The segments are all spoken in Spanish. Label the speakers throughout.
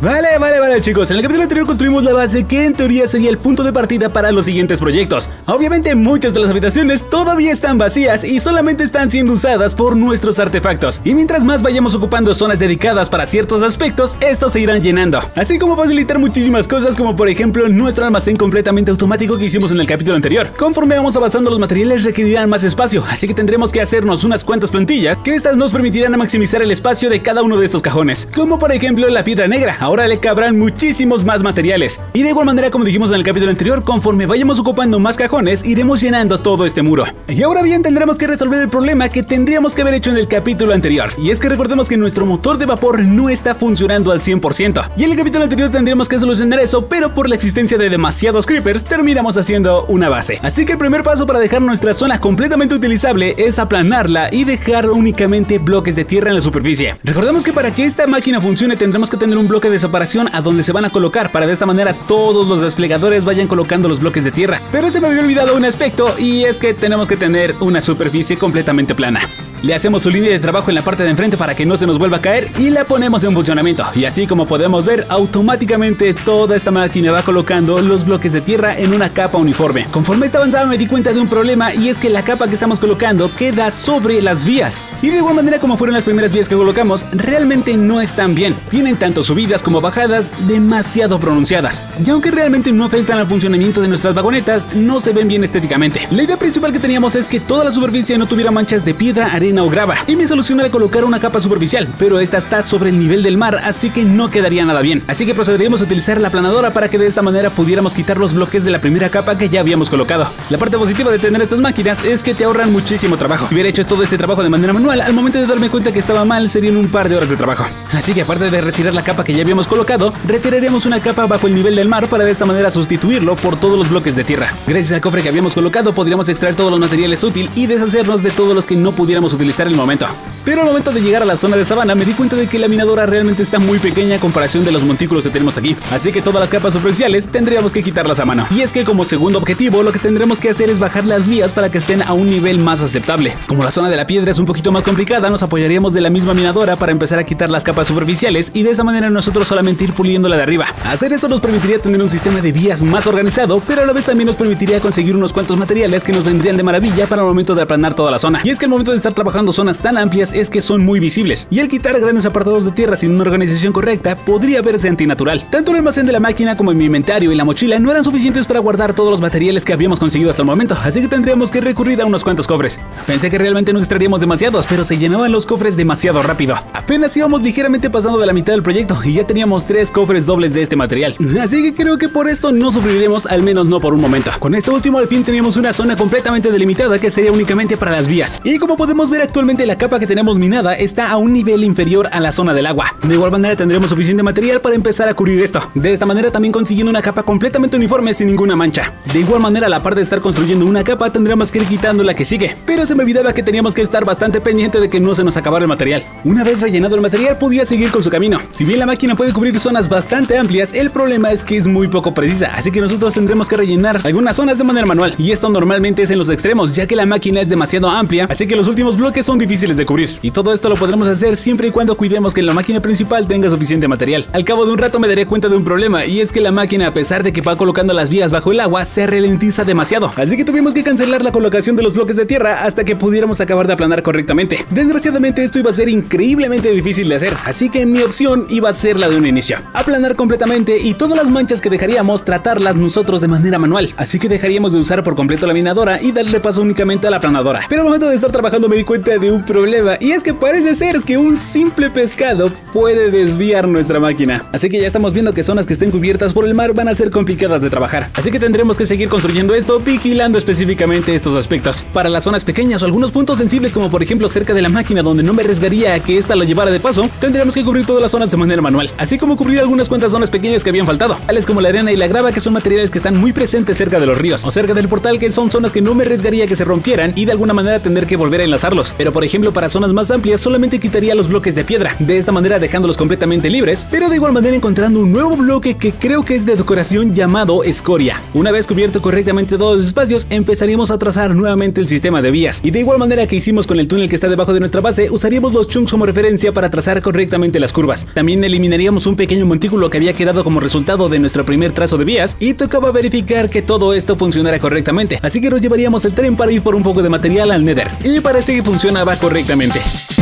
Speaker 1: Vale, vale, vale chicos, en el capítulo anterior construimos la base que en teoría sería el punto de partida para los siguientes proyectos. Obviamente muchas de las habitaciones todavía están vacías y solamente están siendo usadas por nuestros artefactos. Y mientras más vayamos ocupando zonas dedicadas para ciertos aspectos, estos se irán llenando. Así como facilitar muchísimas cosas como por ejemplo nuestro almacén completamente automático que hicimos en el capítulo anterior. Conforme vamos avanzando los materiales requerirán más espacio, así que tendremos que hacernos unas cuantas plantillas que estas nos permitirán maximizar el espacio de cada uno de estos cajones. Como por ejemplo la piedra negra, ahora le cabrán muchísimos más materiales. Y de igual manera como dijimos en el capítulo anterior, conforme vayamos ocupando más cajones, iremos llenando todo este muro. Y ahora bien tendremos que resolver el problema que tendríamos que haber hecho en el capítulo anterior. Y es que recordemos que nuestro motor de vapor no está funcionando al 100%. Y en el capítulo anterior tendríamos que solucionar eso, pero por la existencia de demasiados creepers terminamos haciendo una base. Así que el primer paso para dejar nuestra zona completamente utilizable es aplanarla y dejar únicamente bloques de tierra en la superficie. Recordemos que para que esta máquina funcione tendremos que tener un bloque de separación a donde se van a colocar para de esta manera todos los desplegadores vayan colocando los bloques de tierra. Pero se me había olvidado un aspecto y es que tenemos que tener una superficie completamente plana. Le hacemos su línea de trabajo en la parte de enfrente para que no se nos vuelva a caer y la ponemos en funcionamiento. Y así como podemos ver, automáticamente toda esta máquina va colocando los bloques de tierra en una capa uniforme. Conforme esta avanzaba me di cuenta de un problema y es que la capa que estamos colocando queda sobre las vías. Y de igual manera como fueron las primeras vías que colocamos, realmente no están bien. Tienen tanto subidas como bajadas demasiado pronunciadas. Y aunque realmente no afectan al funcionamiento de nuestras vagonetas, no se ven bien estéticamente. La idea principal que teníamos es que toda la superficie no tuviera manchas de piedra, arena, o grava. Y mi solución era colocar una capa superficial, pero esta está sobre el nivel del mar, así que no quedaría nada bien. Así que procederíamos a utilizar la planadora para que de esta manera pudiéramos quitar los bloques de la primera capa que ya habíamos colocado. La parte positiva de tener estas máquinas es que te ahorran muchísimo trabajo. Si hubiera hecho todo este trabajo de manera manual, al momento de darme cuenta que estaba mal, serían un par de horas de trabajo. Así que aparte de retirar la capa que ya habíamos colocado, retiraríamos una capa bajo el nivel del mar para de esta manera sustituirlo por todos los bloques de tierra. Gracias al cofre que habíamos colocado, podríamos extraer todos los materiales útiles y deshacernos de todos los que no pudiéramos utilizar en el momento. Pero al momento de llegar a la zona de sabana me di cuenta de que la minadora realmente está muy pequeña a comparación de los montículos que tenemos aquí. Así que todas las capas superficiales tendríamos que quitarlas a mano. Y es que como segundo objetivo lo que tendremos que hacer es bajar las vías para que estén a un nivel más aceptable. Como la zona de la piedra es un poquito más complicada, nos apoyaríamos de la misma minadora para empezar a quitar las capas superficiales y de esa manera nosotros solamente ir puliendo la de arriba. Hacer esto nos permitiría tener un sistema de vías más organizado, pero a la vez también nos permitiría conseguir unos cuantos materiales que nos vendrían de maravilla para el momento de aplanar toda la zona. Y es que el momento de estar trabajando zonas tan amplias es que son muy visibles, y al quitar grandes apartados de tierra sin una organización correcta podría verse antinatural. Tanto el almacén de la máquina como mi inventario y la mochila no eran suficientes para guardar todos los materiales que habíamos conseguido hasta el momento, así que tendríamos que recurrir a unos cuantos cofres. Pensé que realmente no extraeríamos demasiados, pero se llenaban los cofres demasiado rápido. Apenas íbamos ligeramente pasando de la mitad del proyecto y ya teníamos tres cofres dobles de este material. Así que creo que por esto no sufriremos, al menos no por un momento. Con esto último al fin teníamos una zona completamente delimitada que sería únicamente para las vías. Y como podemos ver actualmente la capa que tenemos minada está a un nivel inferior a la zona del agua. De igual manera tendremos suficiente material para empezar a cubrir esto. De esta manera también consiguiendo una capa completamente uniforme sin ninguna mancha. De igual manera a la par de estar construyendo una capa tendríamos que ir quitando la que sigue. Pero se me olvidaba que teníamos que estar bastante pendiente de que no se nos acabara el material. Una vez rellenado el material podía seguir con su camino. Si bien la máquina puede cubrir zonas bastante amplias, el problema es que es muy poco precisa, así que nosotros tendremos que rellenar algunas zonas de manera manual. Y esto normalmente es en los extremos, ya que la máquina es demasiado amplia, así que los últimos bloques son difíciles de cubrir. Y todo esto lo podremos hacer siempre y cuando cuidemos que la máquina principal tenga suficiente material. Al cabo de un rato me daré cuenta de un problema, y es que la máquina, a pesar de que va colocando las vías bajo el agua, se ralentiza demasiado. Así que tuvimos que cancelar la colocación de los bloques de tierra hasta que pudiéramos acabar de aplanar correctamente. Desgraciadamente esto iba a ser increíblemente difícil de hacer, así que mi opción iba a ser la de un inicio. Aplanar completamente y todas las manchas que dejaríamos tratarlas nosotros de manera manual. Así que dejaríamos de usar por completo la minadora y darle paso únicamente a la aplanadora. Pero al momento de estar trabajando me di cuenta de un problema y es que parece ser que un simple pescado puede desviar nuestra máquina. Así que ya estamos viendo que zonas que estén cubiertas por el mar van a ser complicadas de trabajar. Así que tendremos que seguir construyendo esto vigilando específicamente estos aspectos. Para las zonas pequeñas o algunos puntos sensibles como por ejemplo cerca de la máquina donde no me arriesgaría a que esta lo llevara de paso, tendremos que cubrir todas las zonas de manera manual. Así como cubrir algunas cuantas zonas pequeñas que habían faltado, tales como la arena y la grava que son materiales que están muy presentes cerca de los ríos o cerca del portal que son zonas que no me arriesgaría que se rompieran y de alguna manera tener que volver a enlazarlos. Pero por ejemplo para zonas más amplias solamente quitaría los bloques de piedra, de esta manera dejándolos completamente libres, pero de igual manera encontrando un nuevo bloque que creo que es de decoración llamado escoria. Una vez cubierto correctamente todos los espacios, empezaríamos a trazar nuevamente el sistema de vías. Y de igual manera que hicimos con el túnel que está debajo de nuestra base, usaríamos los chunks como referencia para trazar correctamente las curvas. También eliminaríamos un pequeño montículo que había quedado como resultado de nuestro primer trazo de vías y tocaba verificar que todo esto funcionara correctamente. Así que nos llevaríamos el tren para ir por un poco de material al Nether. Y parece que funcionaba correctamente.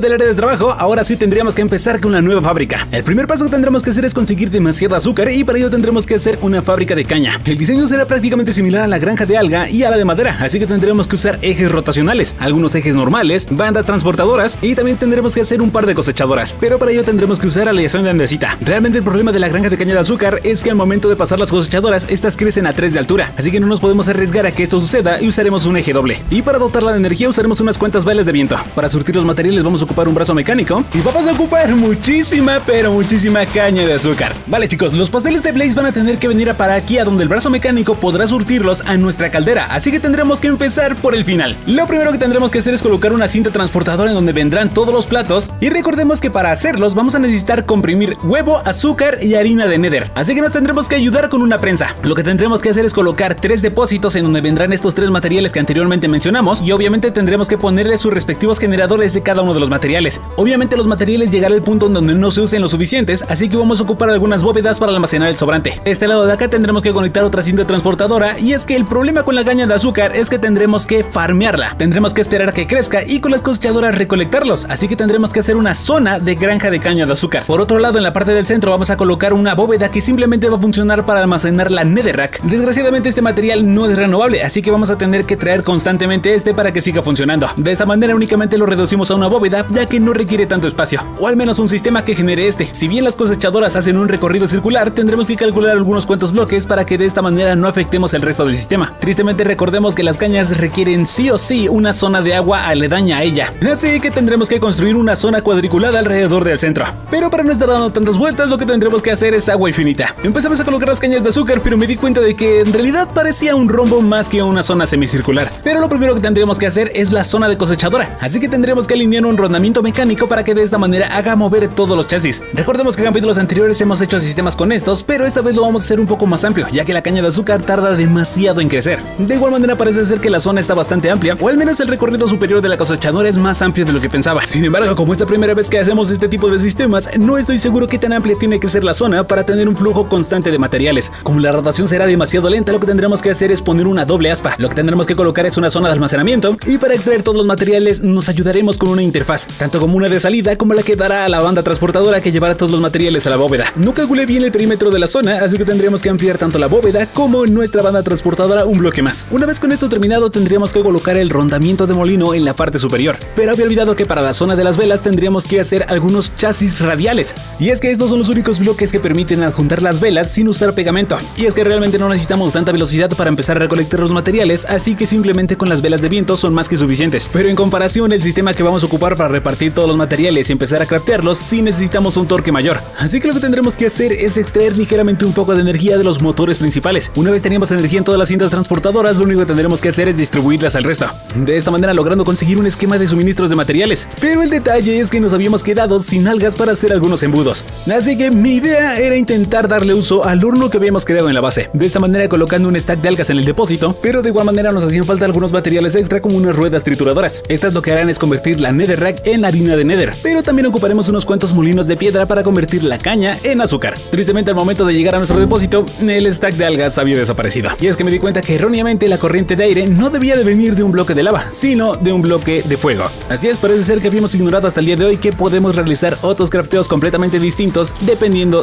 Speaker 1: Del área de trabajo, ahora sí tendríamos que empezar con una nueva fábrica. El primer paso que tendremos que hacer es conseguir demasiado azúcar y para ello tendremos que hacer una fábrica de caña. El diseño será prácticamente similar a la granja de alga y a la de madera, así que tendremos que usar ejes rotacionales, algunos ejes normales, bandas transportadoras y también tendremos que hacer un par de cosechadoras. Pero para ello tendremos que usar aleación de andesita. Realmente el problema de la granja de caña de azúcar es que al momento de pasar las cosechadoras, estas crecen a 3 de altura, así que no nos podemos arriesgar a que esto suceda y usaremos un eje doble. Y para dotarla de energía usaremos unas cuantas balas de viento. Para surtir los materiales vamos a ocupar un brazo mecánico y vamos a ocupar muchísima, pero muchísima caña de azúcar. Vale chicos, los pasteles de Blaze van a tener que venir a para aquí a donde el brazo mecánico podrá surtirlos a nuestra caldera, así que tendremos que empezar por el final. Lo primero que tendremos que hacer es colocar una cinta transportadora en donde vendrán todos los platos y recordemos que para hacerlos vamos a necesitar comprimir huevo, azúcar y harina de nether, así que nos tendremos que ayudar con una prensa. Lo que tendremos que hacer es colocar tres depósitos en donde vendrán estos tres materiales que anteriormente mencionamos y obviamente tendremos que ponerle sus respectivos generadores de cada uno de los materiales. Obviamente los materiales llegarán al punto en donde no se usen lo suficientes, así que vamos a ocupar algunas bóvedas para almacenar el sobrante. Este lado de acá tendremos que conectar otra cinta transportadora y es que el problema con la caña de azúcar es que tendremos que farmearla. Tendremos que esperar que crezca y con las cosechadoras recolectarlos, así que tendremos que hacer una zona de granja de caña de azúcar. Por otro lado, en la parte del centro vamos a colocar una bóveda que simplemente va a funcionar para almacenar la netherrack. Desgraciadamente este material no es renovable, así que vamos a tener que traer constantemente este para que siga funcionando. De esta manera únicamente lo reducimos a una bóveda, ya que no requiere tanto espacio, o al menos un sistema que genere este. Si bien las cosechadoras hacen un recorrido circular, tendremos que calcular algunos cuantos bloques para que de esta manera no afectemos el resto del sistema. Tristemente recordemos que las cañas requieren sí o sí una zona de agua aledaña a ella, así que tendremos que construir una zona cuadriculada alrededor del centro. Pero para no estar dando tantas vueltas, lo que tendremos que hacer es agua infinita. Empezamos a colocar las cañas de azúcar, pero me di cuenta de que en realidad parecía un rombo más que una zona semicircular. Pero lo primero que tendríamos que hacer es la zona de cosechadora, así que tendremos que alinear un mecánico para que de esta manera haga mover todos los chasis. Recordemos que en capítulos anteriores hemos hecho sistemas con estos, pero esta vez lo vamos a hacer un poco más amplio, ya que la caña de azúcar tarda demasiado en crecer. De igual manera parece ser que la zona está bastante amplia, o al menos el recorrido superior de la cosechadora es más amplio de lo que pensaba. Sin embargo, como esta primera vez que hacemos este tipo de sistemas, no estoy seguro qué tan amplia tiene que ser la zona para tener un flujo constante de materiales. Como la rotación será demasiado lenta, lo que tendremos que hacer es poner una doble aspa. Lo que tendremos que colocar es una zona de almacenamiento y para extraer todos los materiales nos ayudaremos con una interfaz, tanto como una de salida como la que dará a la banda transportadora que llevará todos los materiales a la bóveda. No calculé bien el perímetro de la zona, así que tendríamos que ampliar tanto la bóveda como nuestra banda transportadora un bloque más. Una vez con esto terminado, tendríamos que colocar el rondamiento de molino en la parte superior. Pero había olvidado que para la zona de las velas tendríamos que hacer algunos chasis radiales. Y es que estos son los únicos bloques que permiten adjuntar las velas sin usar pegamento. Y es que realmente no necesitamos tanta velocidad para empezar a recolectar los materiales, así que simplemente con las velas de viento son más que suficientes. Pero en comparación, el sistema que vamos a ocupar para repartir todos los materiales y empezar a craftearlos, sí necesitamos un torque mayor. Así que lo que tendremos que hacer es extraer ligeramente un poco de energía de los motores principales. Una vez tenemos energía en todas las cintas transportadoras, lo único que tendremos que hacer es distribuirlas al resto. De esta manera logrando conseguir un esquema de suministros de materiales. Pero el detalle es que nos habíamos quedado sin algas para hacer algunos embudos. Así que mi idea era intentar darle uso al horno que habíamos creado en la base. De esta manera colocando un stack de algas en el depósito, pero de igual manera nos hacían falta algunos materiales extra como unas ruedas trituradoras. Estas lo que harán es convertir la netherrack en harina de nether. Pero también ocuparemos unos cuantos molinos de piedra para convertir la caña en azúcar. Tristemente al momento de llegar a nuestro depósito, el stack de algas había desaparecido. Y es que me di cuenta que erróneamente la corriente de aire no debía de venir de un bloque de lava, sino de un bloque de fuego. Así es, parece ser que habíamos ignorado hasta el día de hoy que podemos realizar otros crafteos completamente distintos dependiendo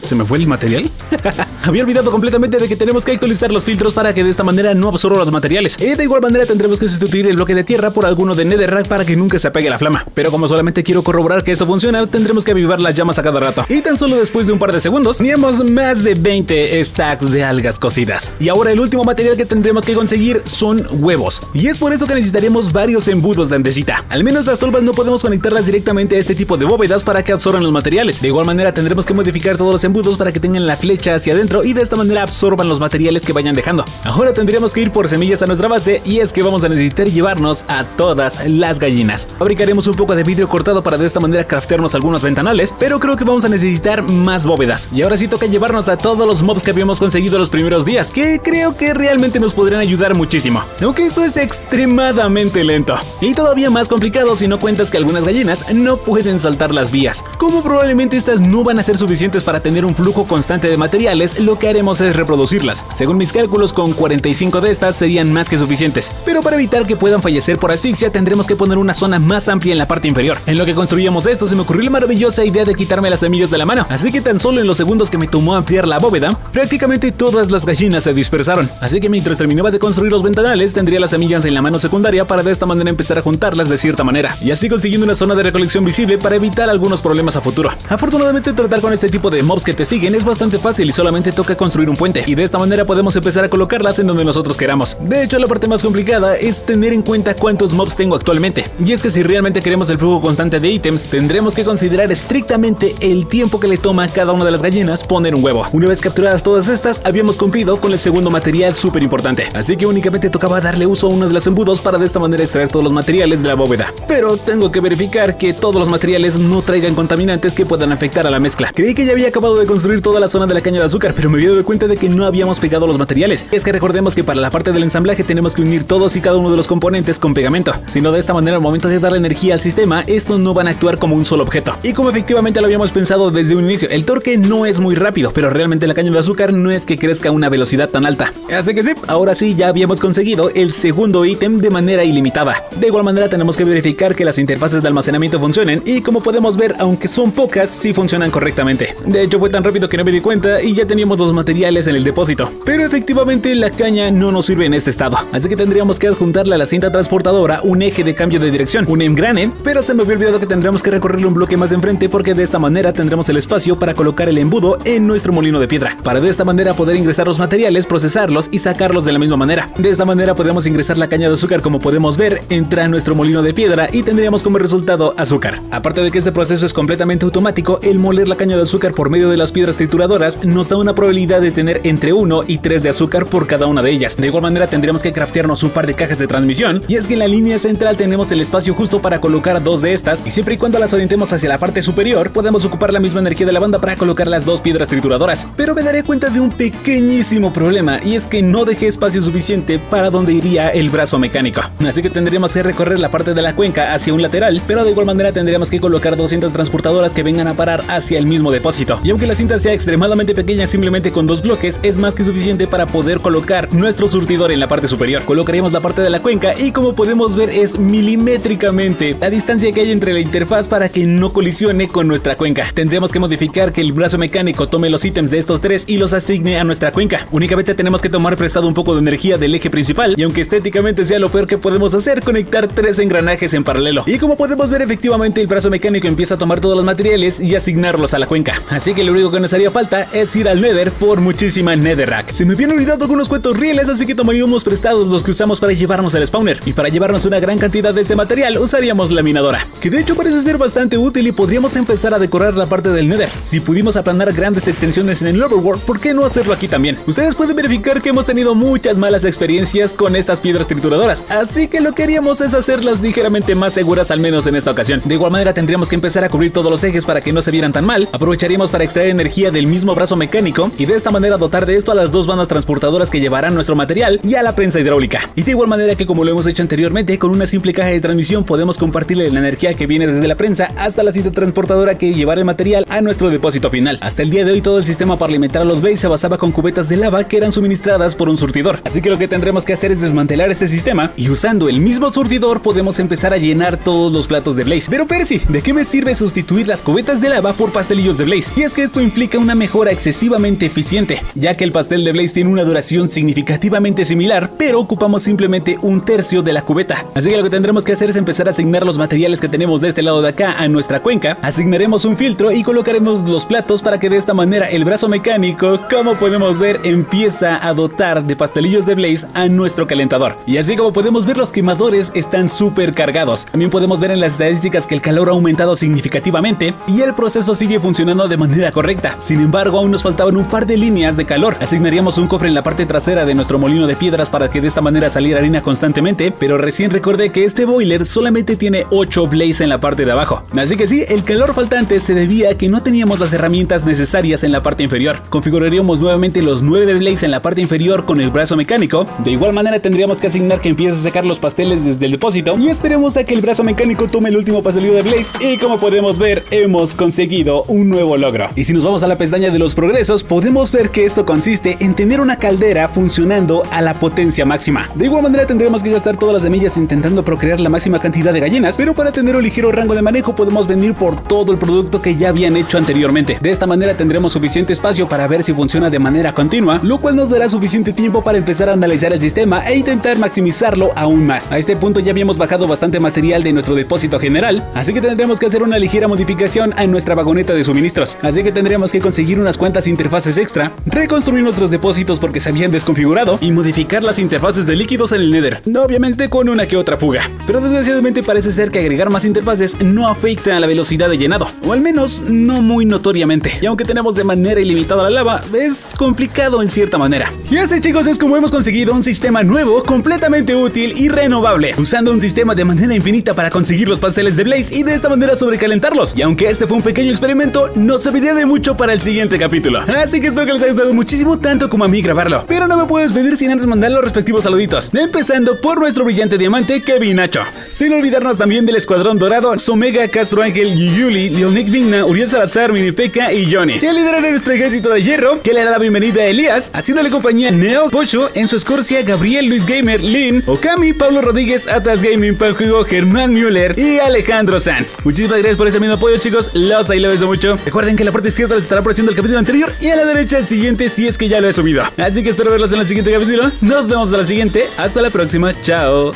Speaker 1: ¿Se me fue el material? Había olvidado completamente de que tenemos que actualizar los filtros para que de esta manera no absorba los materiales. Y de igual manera tendremos que sustituir el bloque de tierra por alguno de netherrack para que nunca se apague la flama. Pero como solamente quiero corroborar que esto funciona, tendremos que avivar las llamas a cada rato. Y tan solo después de un par de segundos, teníamos más de 20 stacks de algas cocidas. Y ahora el último material que tendremos que conseguir son huevos. Y es por eso que necesitaremos varios embudos de andesita. Al menos las tolvas no podemos conectarlas directamente a este tipo de bóvedas para que absorban los materiales. De igual manera tendremos que modificar todos los embudos para que tengan la flecha hacia adentro y de esta manera absorban los materiales que vayan dejando. Ahora tendríamos que ir por semillas a nuestra base y es que vamos a necesitar llevarnos a todas las gallinas. Fabricaremos un poco de vidrio cortado para de esta manera craftearnos algunos ventanales, pero creo que vamos a necesitar más bóvedas. Y ahora sí toca llevarnos a todos los mobs que habíamos conseguido los primeros días, que creo que realmente nos podrían ayudar muchísimo. Aunque esto es extremadamente lento. Y todavía más complicado si no cuentas que algunas gallinas no pueden saltar las vías. Como probablemente estas no van a ser suficientes para un flujo constante de materiales, lo que haremos es reproducirlas. Según mis cálculos, con 45 de estas serían más que suficientes. Pero para evitar que puedan fallecer por asfixia, tendremos que poner una zona más amplia en la parte inferior. En lo que construíamos esto, se me ocurrió la maravillosa idea de quitarme las semillas de la mano. Así que tan solo en los segundos que me tomó ampliar la bóveda, prácticamente todas las gallinas se dispersaron. Así que mientras terminaba de construir los ventanales, tendría las semillas en la mano secundaria para de esta manera empezar a juntarlas de cierta manera. Y así consiguiendo una zona de recolección visible para evitar algunos problemas a futuro. Afortunadamente tratar con este tipo de mobs que te siguen es bastante fácil y solamente toca construir un puente. Y de esta manera podemos empezar a colocarlas en donde nosotros queramos. De hecho, la parte más complicada es tener en cuenta cuántos mobs tengo actualmente. Y es que si realmente queremos el flujo constante de ítems, tendremos que considerar estrictamente el tiempo que le toma a cada una de las gallinas poner un huevo. Una vez capturadas todas estas, habíamos cumplido con el segundo material súper importante. Así que únicamente tocaba darle uso a uno de los embudos para de esta manera extraer todos los materiales de la bóveda. Pero tengo que verificar que todos los materiales no traigan contaminantes que puedan afectar a la mezcla. Creí que ya había acabado de construir toda la zona de la caña de azúcar, pero me había dado cuenta de que no habíamos pegado los materiales. Es que recordemos que para la parte del ensamblaje tenemos que unir todos y cada uno de los componentes con pegamento. Si no de esta manera al momento de darle energía al sistema, estos no van a actuar como un solo objeto. Y como efectivamente lo habíamos pensado desde un inicio, el torque no es muy rápido, pero realmente la caña de azúcar no es que crezca a una velocidad tan alta. Así que sí, ahora sí ya habíamos conseguido el segundo ítem de manera ilimitada. De igual manera tenemos que verificar que las interfaces de almacenamiento funcionen y como podemos ver, aunque son pocas, sí funcionan correctamente. De hecho tan rápido que no me di cuenta y ya teníamos los materiales en el depósito. Pero efectivamente la caña no nos sirve en este estado, así que tendríamos que adjuntarle a la cinta transportadora un eje de cambio de dirección, un engrane, pero se me había olvidado que tendremos que recorrerle un bloque más de enfrente porque de esta manera tendremos el espacio para colocar el embudo en nuestro molino de piedra, para de esta manera poder ingresar los materiales, procesarlos y sacarlos de la misma manera. De esta manera podemos ingresar la caña de azúcar como podemos ver, entra a nuestro molino de piedra y tendríamos como resultado azúcar. Aparte de que este proceso es completamente automático, el moler la caña de azúcar por medio de las piedras trituradoras nos da una probabilidad de tener entre 1 y 3 de azúcar por cada una de ellas. De igual manera tendríamos que craftearnos un par de cajas de transmisión y es que en la línea central tenemos el espacio justo para colocar dos de estas y siempre y cuando las orientemos hacia la parte superior podemos ocupar la misma energía de la banda para colocar las dos piedras trituradoras. Pero me daré cuenta de un pequeñísimo problema y es que no dejé espacio suficiente para donde iría el brazo mecánico. Así que tendríamos que recorrer la parte de la cuenca hacia un lateral, pero de igual manera tendríamos que colocar dos cintas transportadoras que vengan a parar hacia el mismo depósito. Y aunque la cinta sea extremadamente pequeña simplemente con dos bloques, es más que suficiente para poder colocar nuestro surtidor en la parte superior. Colocaríamos la parte de la cuenca y como podemos ver es milimétricamente la distancia que hay entre la interfaz para que no colisione con nuestra cuenca. Tendremos que modificar que el brazo mecánico tome los ítems de estos tres y los asigne a nuestra cuenca. Únicamente tenemos que tomar prestado un poco de energía del eje principal y aunque estéticamente sea lo peor que podemos hacer, conectar tres engranajes en paralelo. Y como podemos ver efectivamente el brazo mecánico empieza a tomar todos los materiales y asignarlos a la cuenca. Así que lo único que nos haría falta es ir al Nether por muchísima Netherrack. Se me habían olvidado algunos cuentos rieles, así que tomaríamos prestados los que usamos para llevarnos al spawner. Y para llevarnos una gran cantidad de este material usaríamos la minadora, que de hecho parece ser bastante útil y podríamos empezar a decorar la parte del Nether. Si pudimos aplanar grandes extensiones en el Overworld, ¿por qué no hacerlo aquí también? Ustedes pueden verificar que hemos tenido muchas malas experiencias con estas piedras trituradoras, así que lo que haríamos es hacerlas ligeramente más seguras al menos en esta ocasión. De igual manera tendríamos que empezar a cubrir todos los ejes para que no se vieran tan mal, aprovecharíamos para energía del mismo brazo mecánico y de esta manera dotar de esto a las dos bandas transportadoras que llevarán nuestro material y a la prensa hidráulica. Y de igual manera que como lo hemos hecho anteriormente, con una simple caja de transmisión podemos compartirle la energía que viene desde la prensa hasta la cinta transportadora que llevará el material a nuestro depósito final. Hasta el día de hoy todo el sistema para alimentar a los bays se basaba con cubetas de lava que eran suministradas por un surtidor. Así que lo que tendremos que hacer es desmantelar este sistema y usando el mismo surtidor podemos empezar a llenar todos los platos de Blaze. Pero Percy, ¿de qué me sirve sustituir las cubetas de lava por pastelillos de Blaze? Y es que esto implica una mejora excesivamente eficiente, ya que el pastel de Blaze tiene una duración significativamente similar, pero ocupamos simplemente un tercio de la cubeta. Así que lo que tendremos que hacer es empezar a asignar los materiales que tenemos de este lado de acá a nuestra cuenca, asignaremos un filtro y colocaremos los platos para que de esta manera el brazo mecánico, como podemos ver, empieza a dotar de pastelillos de Blaze a nuestro calentador. Y así como podemos ver los quemadores están súper cargados. También podemos ver en las estadísticas que el calor ha aumentado significativamente y el proceso sigue funcionando de manera correcta. Sin embargo, aún nos faltaban un par de líneas de calor. Asignaríamos un cofre en la parte trasera de nuestro molino de piedras para que de esta manera saliera harina constantemente, pero recién recordé que este boiler solamente tiene 8 Blaze en la parte de abajo. Así que sí, el calor faltante se debía a que no teníamos las herramientas necesarias en la parte inferior. Configuraríamos nuevamente los 9 Blaze en la parte inferior con el brazo mecánico. De igual manera tendríamos que asignar que empiece a sacar los pasteles desde el depósito y esperemos a que el brazo mecánico tome el último pastelillo de Blaze y como podemos ver hemos conseguido un nuevo logro. Si nos vamos a la pestaña de los progresos podemos ver que esto consiste en tener una caldera funcionando a la potencia máxima. De igual manera tendremos que gastar todas las semillas intentando procrear la máxima cantidad de gallinas, pero para tener un ligero rango de manejo podemos venir por todo el producto que ya habían hecho anteriormente. De esta manera tendremos suficiente espacio para ver si funciona de manera continua, lo cual nos dará suficiente tiempo para empezar a analizar el sistema e intentar maximizarlo aún más. A este punto ya habíamos bajado bastante material de nuestro depósito general, así que tendremos que hacer una ligera modificación a nuestra vagoneta de suministros. Así que tendremos que conseguir unas cuantas interfaces extra, reconstruir nuestros depósitos porque se habían desconfigurado y modificar las interfaces de líquidos en el Nether. Obviamente con una que otra fuga. Pero desgraciadamente parece ser que agregar más interfaces no afecta a la velocidad de llenado, o al menos no muy notoriamente. Y aunque tenemos de manera ilimitada la lava, es complicado en cierta manera. Y así chicos es como hemos conseguido un sistema nuevo, completamente útil y renovable, usando un sistema de manera infinita para conseguir los pasteles de Blaze y de esta manera sobrecalentarlos. Y aunque este fue un pequeño experimento, nos serviría de mucho para el siguiente capítulo. Así que espero que les haya gustado muchísimo, tanto como a mí grabarlo. Pero no me puedes pedir sin antes mandar los respectivos saluditos. Empezando por nuestro brillante diamante Kevin Nacho. Sin olvidarnos también del escuadrón dorado, Somega, Castro Ángel, Yuli, Leonic Vigna, Uriel Salazar, Minipeca y Johnny. Que lideran nuestro ejército de hierro, que le da la bienvenida a Elías, haciéndole compañía Neo, Pocho, Enzo Escorcia, Gabriel, Luis Gamer, Lin, Okami, Pablo Rodríguez, Atas Gaming, Panjuego, Germán Müller y Alejandro San. Muchísimas gracias por este mismo apoyo chicos, los ahí lo beso mucho. Recuerden que en la parte izquierda les estará apareciendo el capítulo anterior y a la derecha el siguiente si es que ya lo he subido. Así que espero verlos en el siguiente capítulo. Nos vemos en la siguiente. Hasta la próxima. Chao.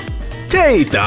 Speaker 1: Cheito.